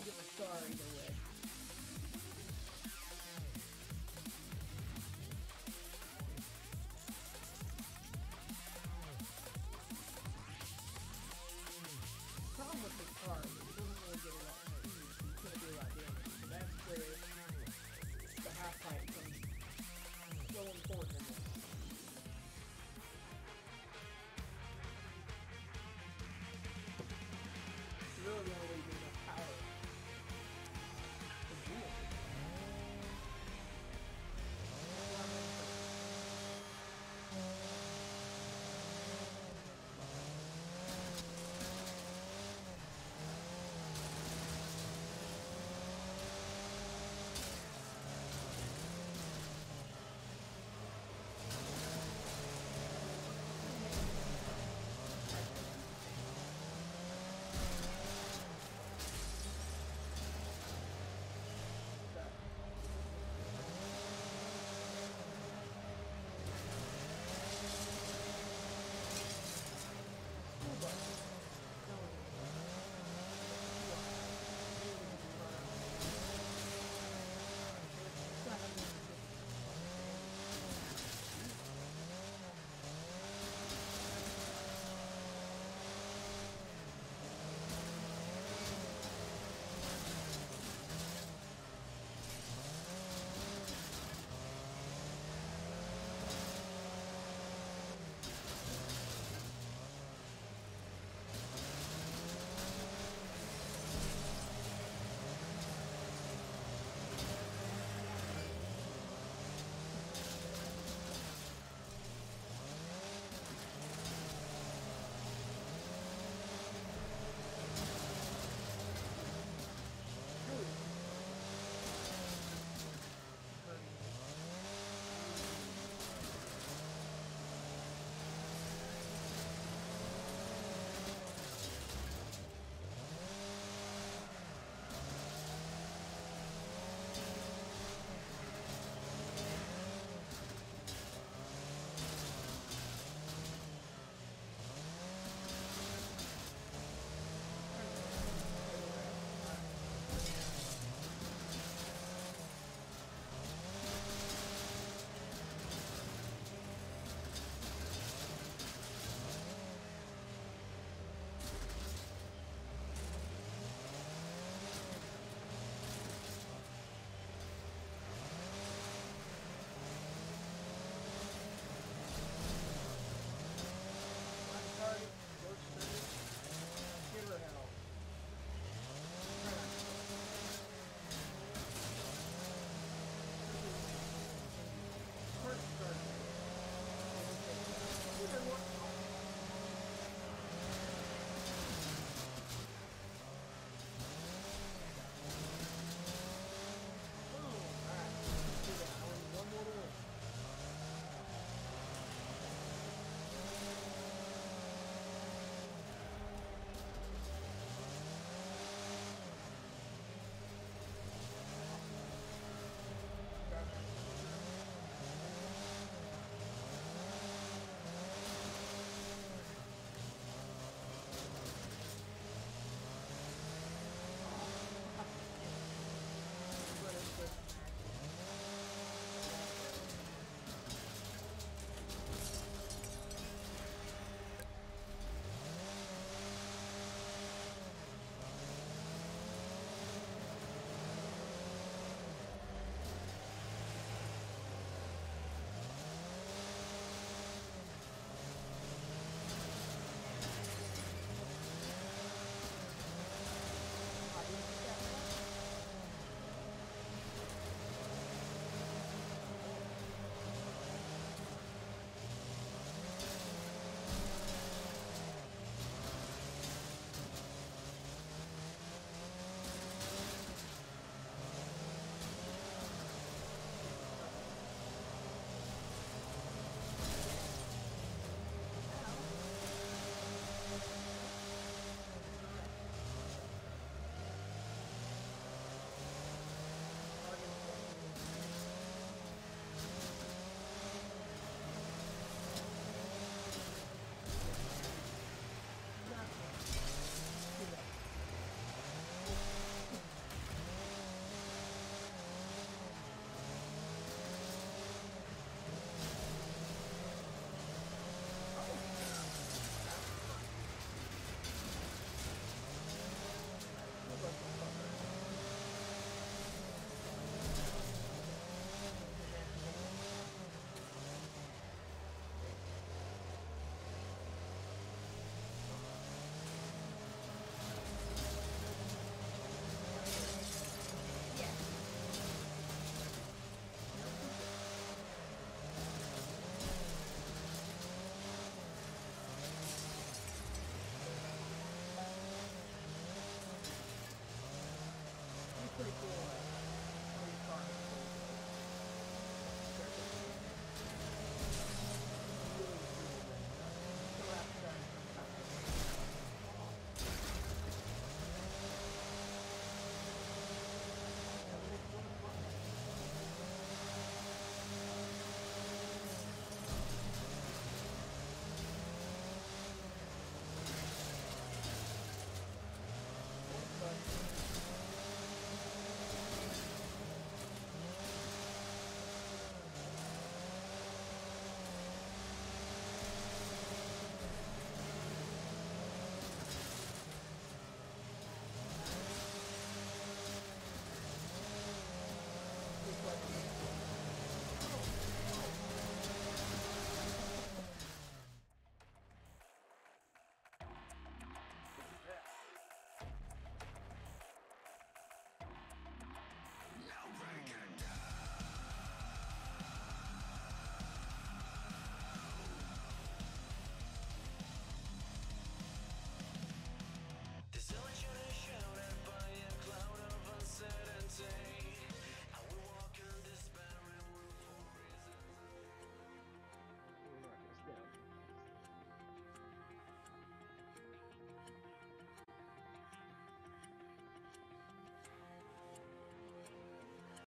I'll still give a star either way.